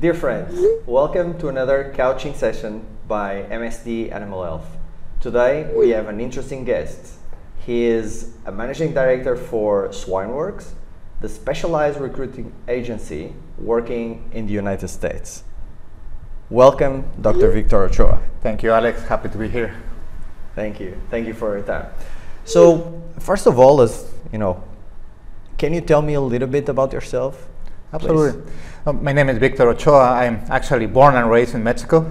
Dear friends, welcome to another couching session by MSD Animal Health. Today we have an interesting guest. He is a managing director for Swineworks, the specialized recruiting agency working in the United States. Welcome, Dr. Victor Ochoa. Thank you, Alex. Happy to be here. Thank you. Thank you for your time. So, first of all, is you know, can you tell me a little bit about yourself? Absolutely. Uh, my name is Victor Ochoa. I'm actually born and raised in Mexico.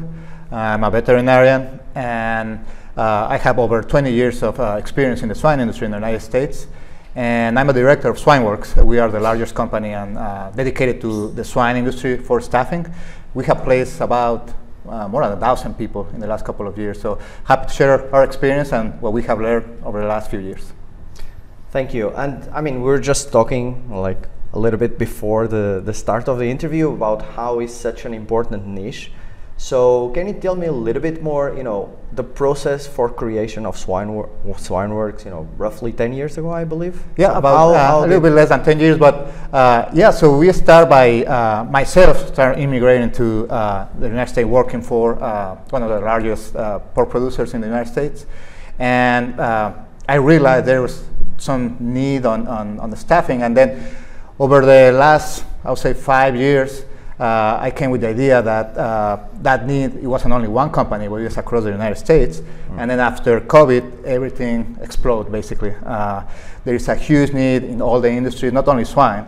I'm a veterinarian, and uh, I have over 20 years of uh, experience in the swine industry in the United States. And I'm a director of Swineworks. We are the largest company and uh, dedicated to the swine industry for staffing. We have placed about uh, more than a thousand people in the last couple of years. So happy to share our experience and what we have learned over the last few years. Thank you. And I mean, we are just talking like a little bit before the, the start of the interview about how is such an important niche. So can you tell me a little bit more, you know, the process for creation of Swine Swineworks, you know, roughly 10 years ago, I believe? Yeah, about how, uh, how a little bit less than 10 years, but uh, yeah, so we start by, uh, myself start immigrating to uh, the United States working for uh, one of the largest uh, pork producers in the United States. And I realized there was some need on, on, on the staffing. And then over the last, I would say five years, uh, I came with the idea that uh, that need, it wasn't only one company, but it was across the United States. Mm. And then after COVID, everything exploded basically. Uh, there is a huge need in all the industry, not only swine.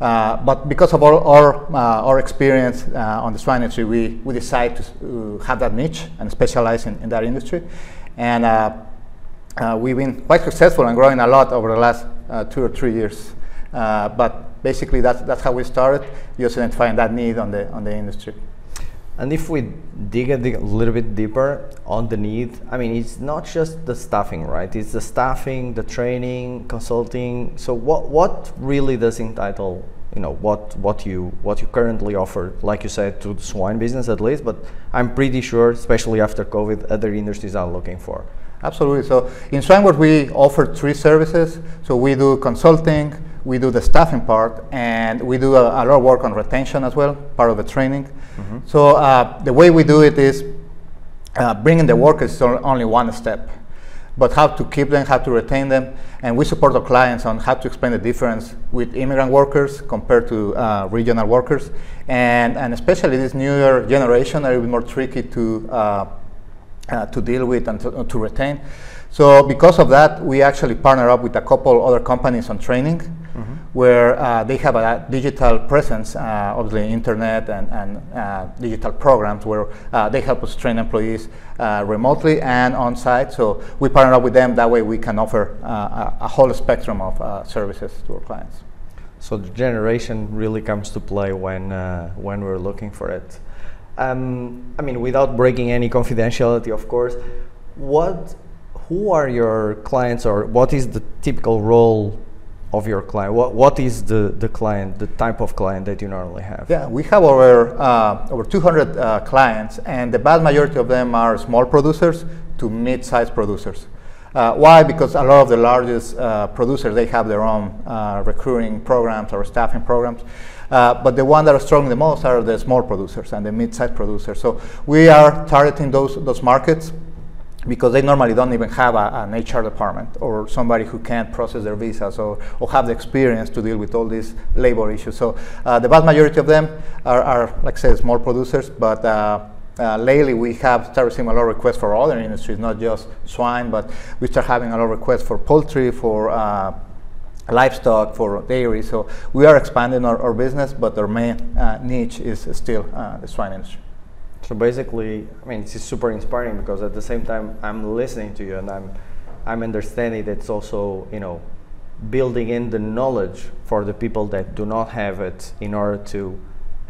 Uh, but because of our, our, uh, our experience uh, on the swine industry, we, we decided to have that niche and specialize in, in that industry. And we've been quite successful and growing a lot over the last two or three years. but basically that's, that's how we started, just identifying that need on the, on the industry. And if we dig a, dig a, little bit deeper on the need, I mean, it's not just the staffing, right? It's the staffing, the training, consulting. So what, what really does entitle, you know, what, what, you, what you currently offer, like you said, to the swine business at least, but I'm pretty sure, especially after COVID, other industries are looking for. Absolutely. So in Swineworks, we offer three services. So we do consulting, we do the staffing part, and we do a, a lot of work on retention as well, part of the training. Mm-hmm. So uh, the way we do it is uh, bringing the workers is only one step, but how to keep them, how to retain them, and we support our clients on how to explain the difference with immigrant workers compared to uh, regional workers, and, and especially this newer generation are a bit more tricky to uh, uh, to deal with and to, to retain. So because of that, we actually partner up with a couple other companies on training mm-hmm. where uh, they have a digital presence, uh, obviously internet and, and uh, digital programs where uh, they help us train employees uh, remotely and on site. So we partner up with them. That way we can offer a, a, whole spectrum of services to our clients. So the generation really comes to play when, when we're looking for it. Um, I mean, without breaking any confidentiality, of course, what, who are your clients or what is the typical role of your client? What, what is the, the client, the type of client that you normally have? Yeah, we have over, uh, over 200 uh, clients, and the vast majority of them are small producers to mid-sized producers. Uh, why? Because a lot of the largest uh, producers, they have their own uh, recruiting programs or staffing programs. Uh, but the ones that are struggling the most are the small producers and the mid-sized producers. So we are targeting those, those markets because they normally don't even have a, an HR department or somebody who can process their visas or, or have the experience to deal with all these labor issues. So uh, the vast majority of them are, are like I said, small producers, but uh, uh, lately we have started receiving a lot of requests for other industries, not just swine, but we start having a lot of requests for poultry, for uh, livestock, for dairy. So we are expanding our, our business, but our main uh, niche is still uh, the swine industry. So basically, I mean, this is super inspiring because at the same time, I'm listening to you and I'm, I'm understanding that it's also, you know, building in the knowledge for the people that do not have it in order to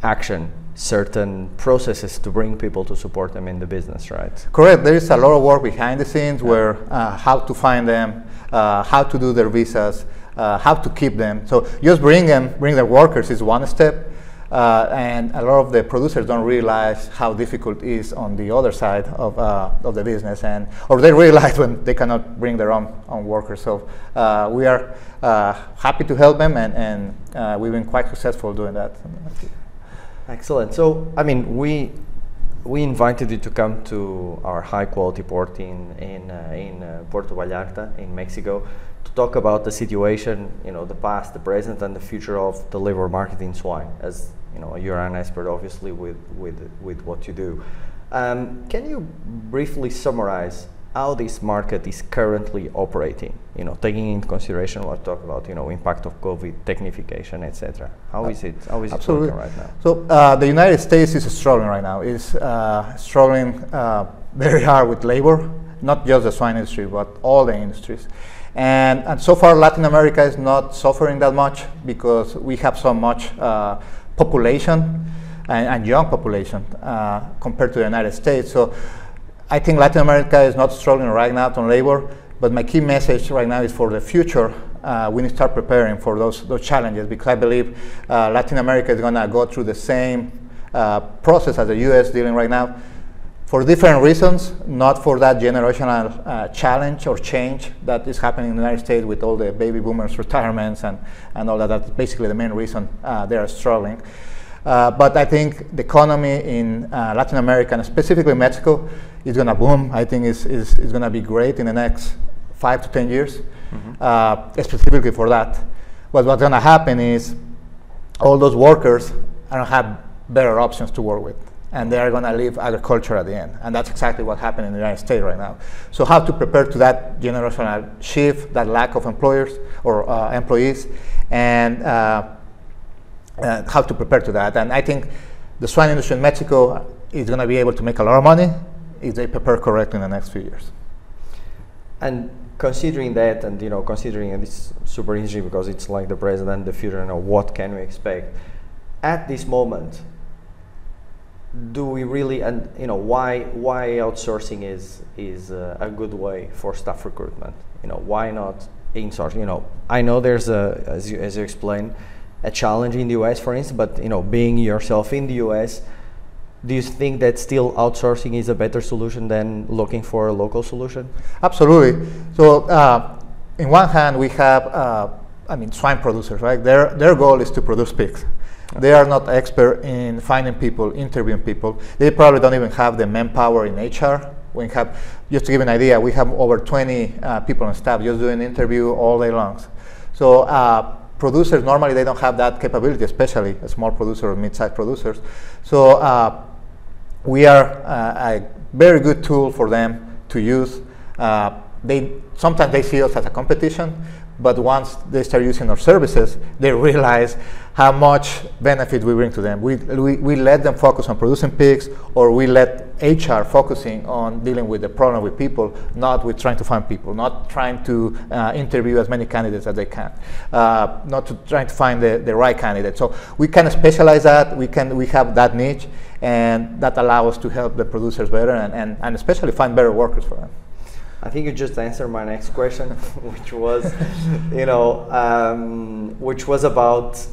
action certain processes to bring people to support them in the business, right? Correct. There is a lot of work behind the scenes yeah. where uh, how to find them, uh, how to do their visas, uh, how to keep them. So just bring them, bring their workers is one step. Uh, and a lot of the producers don't realize how difficult it is on the other side of, uh, of the business, and or they realize when they cannot bring their own, own workers. So uh, we are uh, happy to help them, and, and uh, we've been quite successful doing that. Excellent. So, I mean, we we invited you to come to our high quality port in in uh, in Puerto Vallarta in Mexico to talk about the situation, you know, the past, the present, and the future of the labor market in swine. As you know, you're an expert, obviously, with with with what you do. Um, can you briefly summarize how this market is currently operating, you know, taking into consideration what I talk about, you know, impact of COVID, technification, etc. How is it? How is Absolutely. it working right now? So uh, the United States is struggling right now. It's uh, struggling uh, very hard with labor, not just the swine industry, but all the industries. And, and so far, Latin America is not suffering that much because we have so much uh, population and, and, young population uh, compared to the United States. So I think Latin America is not struggling right now on labor, but my key message right now is for the future. Uh, we need to start preparing for those, those challenges because I believe uh, Latin America is going to go through the same uh, process as the US dealing right now for different reasons, not for that generational uh, challenge or change that is happening in the United States with all the baby boomers retirements and, and all that. That's basically the main reason uh, they are struggling. Uh, but I think the economy in uh, Latin America and specifically Mexico is going to boom. I think it's, is, is going to be great in the next five to ten years, mm-hmm. uh, specifically for that. But what's going to happen is all those workers are going to have better options to work with and they are going to leave agriculture at the end. And that's exactly what happened in the United States right now. So how to prepare to that generational shift, that lack of employers or uh, employees, and uh, uh, how to prepare to that. And I think the swine industry in Mexico is going to be able to make a lot of money if they prepare correctly in the next few years. And considering that, and you know, considering and it's super interesting because it's like the president, the future, you know, what can we expect at this moment? Do we really, and you know, why why outsourcing is is uh, a good way for staff recruitment? You know, why not insource? You know, I know there's a as you as you explained a challenge in the US, for instance, but you know, being yourself in the US, do you think that still outsourcing is a better solution than looking for a local solution? Absolutely. So, uh, in one hand, we have, uh, I mean, swine producers, right? Their their goal is to produce pigs. They are not expert in finding people, interviewing people. They probably don't even have the manpower in HR. We have, just to give an idea, we have over 20 uh, people on staff just doing interview all day long. So uh, producers normally they don't have that capability, especially a small producer or mid-sized producers. So uh, we are uh, a very good tool for them to use. Uh, they sometimes they see us as a competition, but once they start using our services, they realize how much benefit we bring to them. We, we, we let them focus on producing pigs, or we let HR focusing on dealing with the problem with people, not with trying to find people, not trying to uh, interview as many candidates as they can, uh, not to trying to find the, the right candidate. So we can specialize that. We can we have that niche, and that allows us to help the producers better, and, and, and especially find better workers for them. I think you just answered my next question, which was, you know, um, which was about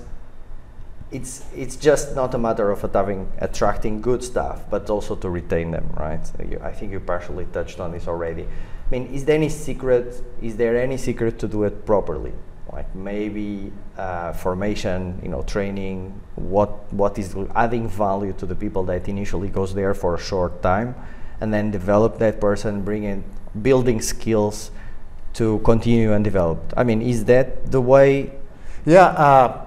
it's it's just not a matter of having attracting good staff, but also to retain them, right? So you, I think you partially touched on this already. I mean, is there any secret? Is there any secret to do it properly? Like maybe uh, formation, you know, training. What what is adding value to the people that initially goes there for a short time, and then develop that person, bring in building skills to continue and develop. I mean, is that the way? Yeah. Uh,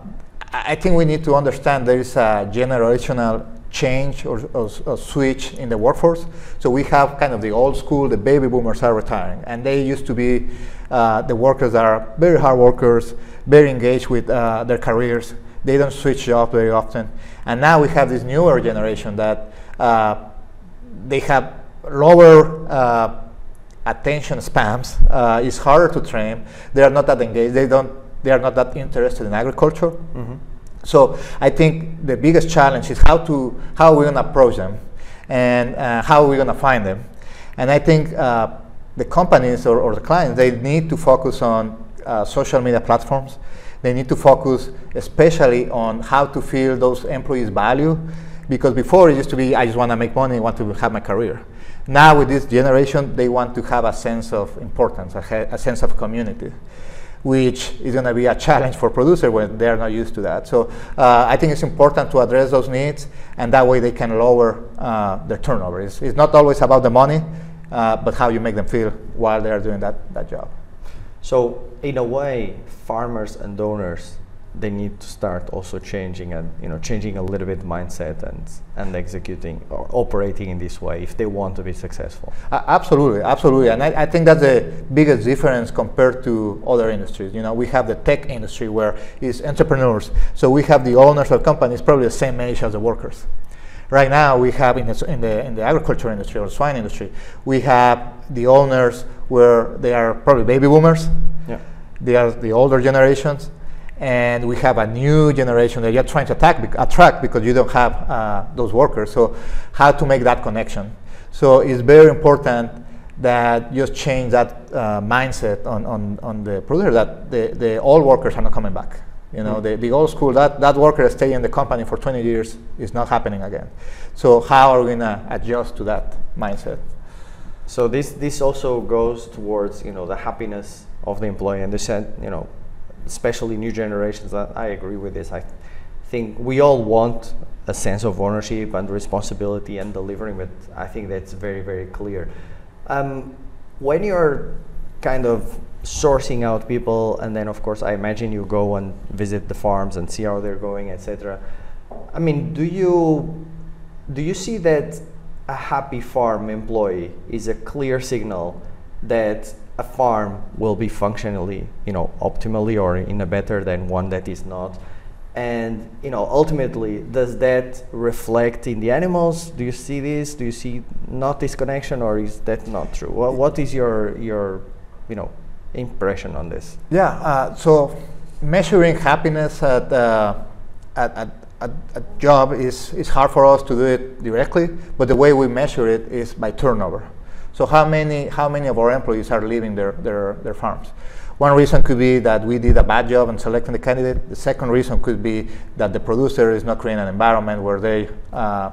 I think we need to understand there is a generational change or, or, or, switch in the workforce. So we have kind of the old school, the baby boomers are retiring, and they used to be uh, the workers that are very hard workers, very engaged with uh, their careers. They don't switch jobs very often. And now we have this newer generation that uh, they have lower uh, attention spans. Uh, it's harder to train. They are not that engaged. They don't they are not that interested in agriculture. Mm-hmm. So I think the biggest challenge is how to how we're going to approach them, and uh, how we're going to find them. And I think uh, the companies or, or, the clients they need to focus on uh, social media platforms. They need to focus especially on how to feel those employees' value, because before it used to be I just want to make money, I want to have my career. Now with this generation, they want to have a sense of importance, a, a sense of community which is going to be a challenge for producers when they're not used to that. So uh, I think it's important to address those needs, and that way they can lower uh, their turnover. It's, it's, not always about the money, uh, but how you make them feel while they're doing that, that job. So in a way, farmers and donors they need to start also changing and you know changing a little bit mindset and and executing or operating in this way if they want to be successful. Uh, absolutely absolutely. And I, I, think that's the biggest difference compared to other industries. You know we have the tech industry where it's entrepreneurs. So we have the owners of companies probably the same age as the workers. Right now we have in the, in the in the agriculture industry or swine industry we have the owners where they are probably baby boomers. Yeah. they are the older generations and we have a new generation that you're trying to attack, attract because you don't have uh, those workers. So how to make that connection? So it's very important that you just change that uh, mindset on, on, on the producer that the, the old workers are not coming back. You know, mm-hmm. the, the old school, that, that worker stay in the company for 20 years is not happening again. So how are we going to adjust to that mindset? So this, this also goes towards, you know, the happiness of the employee and the you know, especially new generations, I agree with this. I think we all want a sense of ownership and responsibility and delivering, but I think that's very, very clear. Um, when you're kind of sourcing out people, and then of course I imagine you go and visit the farms and see how they're going, etc. I mean, do you do you see that a happy farm employee is a clear signal that a farm will be functionally, you know, optimally or in a better than one that is not. And you know, ultimately, does that reflect in the animals? Do you see this? Do you see not this connection, or is that not true? What, is your your, you know, impression on this? Yeah. Uh, so measuring happiness at, uh, at, at job is, is hard for us to do it directly, but the way we measure it is by turnover. So how many, how many of our employees are leaving their, their, their farms? One reason could be that we did a bad job in selecting the candidate. The second reason could be that the producer is not creating an environment where they, uh,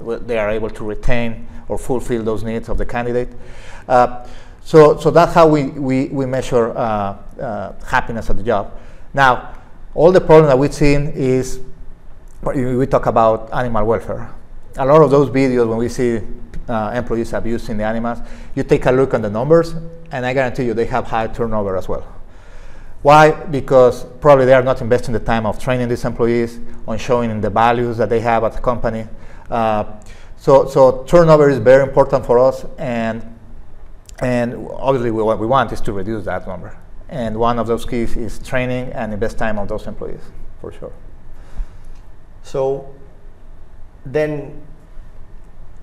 they are able to retain or fulfill those needs of the candidate. Uh, so, so that's how we, we, we measure uh, uh happiness at the job. Now, all the problem that we've seen is we talk about animal welfare. A lot of those videos when we see uh, employees abusing the animals, you take a look at the numbers, and I guarantee you they have high turnover as well. Why? Because probably they are not investing the time of training these employees, on showing the values that they have at the company. Uh, so, so turnover is very important for us, and and obviously we, what we want is to reduce that number. And one of those keys is training and invest time on those employees, for sure. So then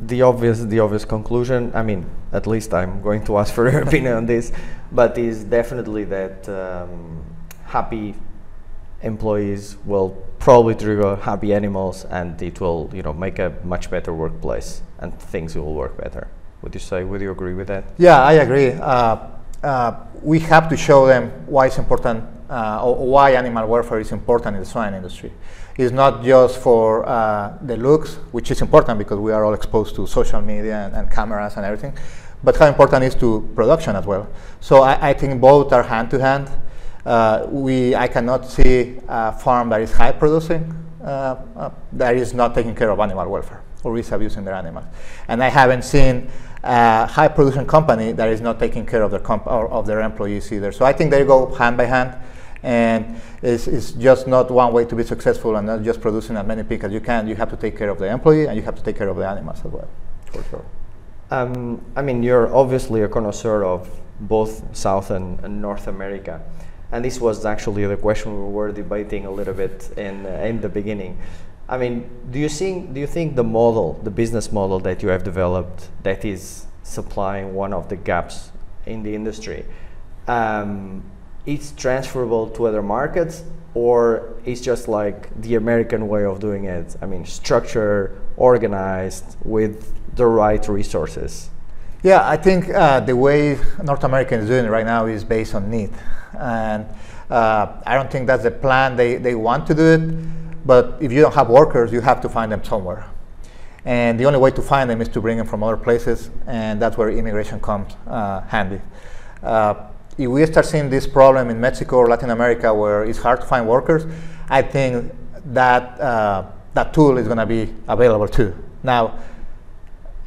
the obvious the obvious conclusion i mean at least i'm going to ask for your opinion on this but is definitely that um, happy employees will probably trigger happy animals and it will you know make a much better workplace and things will work better. Would you say would you agree with that? Yeah i agree. Uh, uh, we have to show them why it's important uh, or why animal welfare is important in the swine industry is not just for uh, the looks, which is important because we are all exposed to social media and, and cameras and everything, but how important is to production as well. So I, I think both are hand to hand. Uh, we, I cannot see a farm that is high producing uh, uh that is not taking care of animal welfare or is abusing their animals. And I haven't seen a high production company that is not taking care of their, comp- of their employees either. So I think they go hand by hand and it's, it's, just not one way to be successful and not just producing as many pigs as you can. You have to take care of the employee and you have to take care of the animals as well, for sure. Um, I mean, you're obviously a connoisseur of both South and, and, North America. And this was actually the question we were debating a little bit in, uh, in the beginning. I mean, do you think do you think the model, the business model that you have developed, that is supplying one of the gaps in the industry, um, it's transferable to other markets or it's just like the American way of doing it? I mean, structure, organized, with the right resources. Yeah, I think uh, the way North America is doing it right now is based on need. And uh, I don't think that's the plan. They, they want to do it, but if you don't have workers, you have to find them somewhere. And the only way to find them is to bring them from other places, and that's where immigration comes uh, handy. Uh, if we start seeing this problem in Mexico or Latin America where it's hard to find workers, I think that uh, that tool is going to be available too. Now,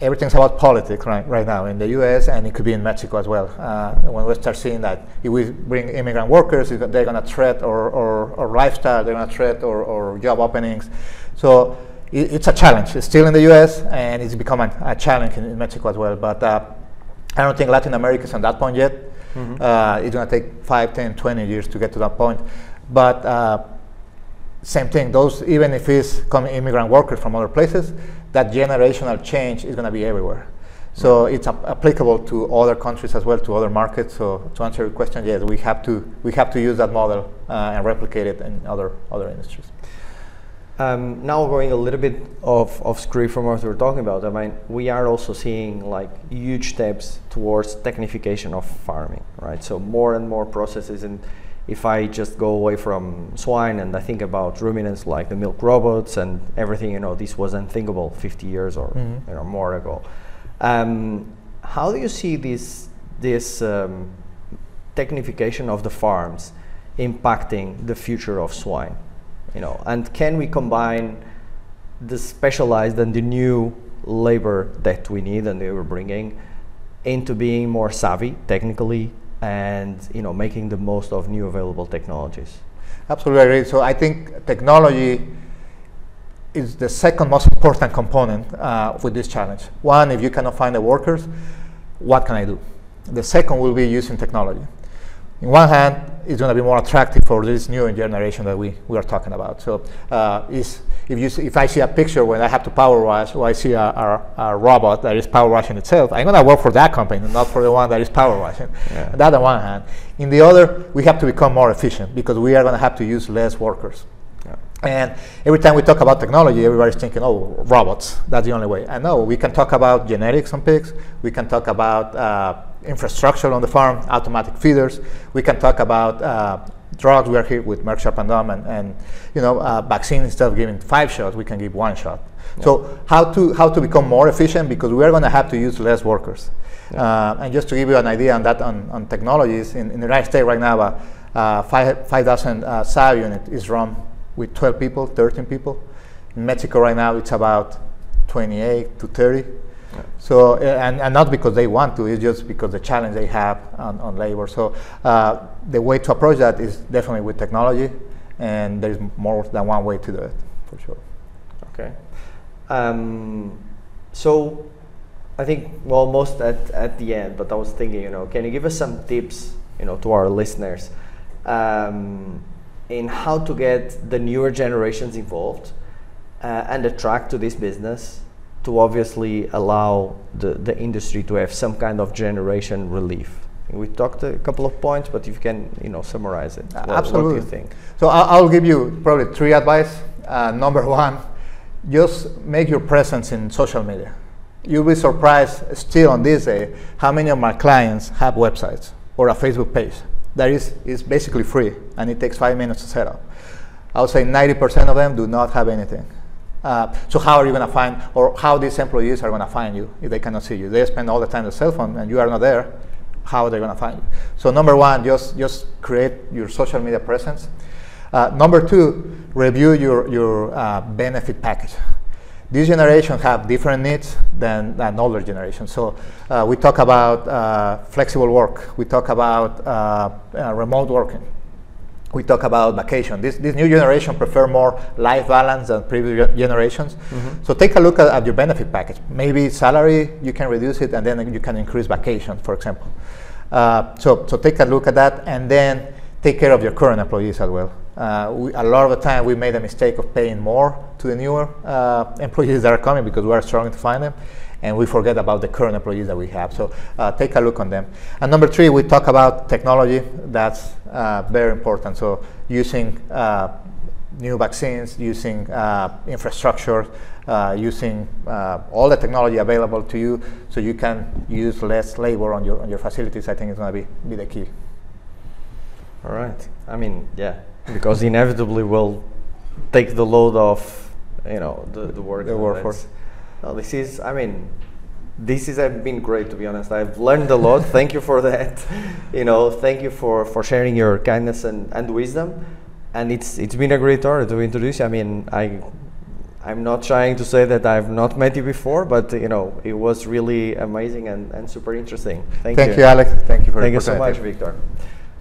everything's about politics right, right now in the U.S. and it could be in Mexico as well. Uh, when we start seeing that if we bring immigrant workers, they're going to threat or, or, or, lifestyle, they're going to threat or, or job openings. So it, it's a challenge. It's still in the U.S. and it's become a, a challenge in, in, Mexico as well. But uh, I don't think Latin America is on that point yet. Mm-hmm. Uh, it's going to take 5, 10, 20 years to get to that point. But uh, same thing, those, even if it's coming immigrant workers from other places, that generational change is going to be everywhere. So it's ap- applicable to other countries as well, to other markets. So to answer your question, yes, we have to we have to use that model uh, and replicate it in other other industries. Um, now going a little bit off, off script from what we are talking about, I mean, we are also seeing like huge steps towards technification of farming, right? So more and more processes and if I just go away from swine and I think about ruminants like the milk robots and everything, you know, this was unthinkable 50 years or mm-hmm. you know more ago. Um, how do you see this this um, technification of the farms impacting the future of swine? You know, and can we combine the specialized and the new labor that we need and we were bringing into being more savvy technically and you know making the most of new available technologies. Absolutely. So I think technology is the second most important component uh, with this challenge. One, if you cannot find the workers, what can I do? The second will be using technology. In one hand, it's going to be more attractive for this new generation that we, we are talking about. So uh, is if you see, if I see a picture when I have to power wash or I see a, a, a robot that is power washing itself, I'm going to work for that company, not for the one that is power washing. Yeah. That on one hand. In the other, we have to become more efficient because we are going to have to use less workers. Yeah. And every time we talk about technology, everybody's thinking, oh, robots, that's the only way. I know we can talk about genetics on pigs, we can talk about uh, infrastructure on the farm, automatic feeders. We can talk about uh, drugs. We are here with Merck Sharp and Dohme, and, and you know, uh, vaccine instead of giving five shots, we can give one shot. Yeah. So how to how to become more efficient because we are going to have to use less workers. Yeah. Uh, and just to give you an idea on that on, on technologies in, in the United States right now, uh, uh five five thousand uh, sow unit is run with 12 people, 13 people. In Mexico right now, it's about 28 to 30. So, uh, and, and not because they want to, it's just because the challenge they have on, on labor. So, uh, the way to approach that is definitely with technology, and there's more than one way to do it, for sure. Okay. Um, so, I think we're almost at, at the end, but I was thinking, you know, can you give us some tips, you know, to our listeners um, in how to get the newer generations involved uh, and attract to this business to obviously allow the, the industry to have some kind of generation relief. We talked a couple of points, but if you can, you know, summarize it. What, Absolutely. What do you think? So I'll give you probably three advice. Uh, number one, just make your presence in social media. You'll be surprised still on this day how many of my clients have websites or a Facebook page that is, is basically free and it takes five minutes to set up. I would say 90% of them do not have anything. Uh, so how are you going to find, or how these employees are going to find you if they cannot see you? They spend all the time on the cell phone and you are not there. How are they going to find you? So number one, just just create your social media presence. Uh, number two, review your your uh, benefit package. This generation have different needs than, than older generation. So uh, we talk about uh, flexible work. We talk about remote working we talk about vacation. This, this new generation prefer more life balance than previous generations. Mm-hmm. So take a look at, at, your benefit package. Maybe salary, you can reduce it, and then you can increase vacation, for example. Uh, so, so take a look at that, and then take care of your current employees as well. Uh, we, a lot of the time, we made a mistake of paying more to the newer uh, employees that are coming because we are struggling to find them and we forget about the current employees that we have. So uh, take a look on them. And number three, we talk about technology. That's uh, very important. So using uh, new vaccines, using uh, infrastructure, uh, using uh, all the technology available to you, so you can use less labor on your on your facilities. I think is going to be be the key. All right. I mean, yeah, because inevitably we'll take the load off, you know, the the work. The workforce. No, this is, I mean, this has been great to be honest. I've learned a lot. thank you for that. You know, thank you for, for sharing your kindness and, and wisdom. And it's it's been a great honor to introduce you. I mean, I I'm not trying to say that I've not met you before, but you know, it was really amazing and, and super interesting. Thank, Thank you. you, Alex. Thank you for Thank you so much. Victor.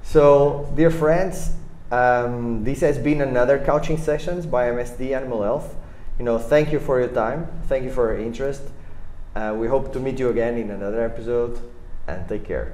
So, dear friends, um, this has been another coaching sessions by MSD Animal Health. You know, thank you for your time. Thank you for your interest. Uh, we hope to meet you again in another episode, and take care.